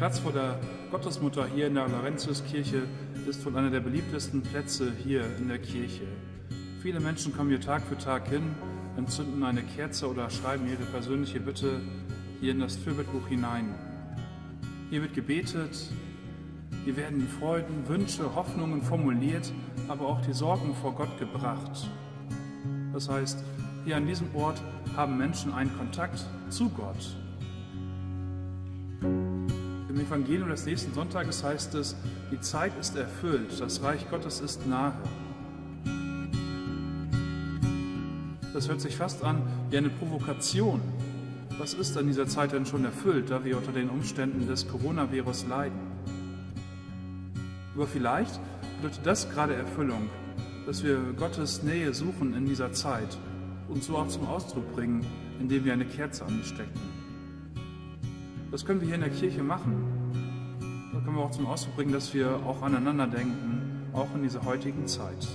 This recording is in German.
Platz vor der Gottesmutter hier in der Laurentiuskirche ist wohl einer der beliebtesten Plätze hier in der Kirche. Viele Menschen kommen hier Tag für Tag hin, entzünden eine Kerze oder schreiben ihre persönliche Bitte hier in das Fürbittbuch hinein. Hier wird gebetet, hier werden Freuden, Wünsche, Hoffnungen formuliert, aber auch die Sorgen vor Gott gebracht. Das heißt, hier an diesem Ort haben Menschen einen Kontakt zu Gott. Im Evangelium des nächsten Sonntages heißt es, die Zeit ist erfüllt, das Reich Gottes ist nahe. Das hört sich fast an wie eine Provokation. Was ist an dieser Zeit denn schon erfüllt, da wir unter den Umständen des Coronavirus leiden? Aber vielleicht bedeutet das gerade Erfüllung, dass wir Gottes Nähe suchen in dieser Zeit und so auch zum Ausdruck bringen, indem wir eine Kerze anstecken. Das können wir hier in der Kirche machen. Da können wir auch zum Ausdruck bringen, dass wir auch aneinander denken, auch in dieser heutigen Zeit.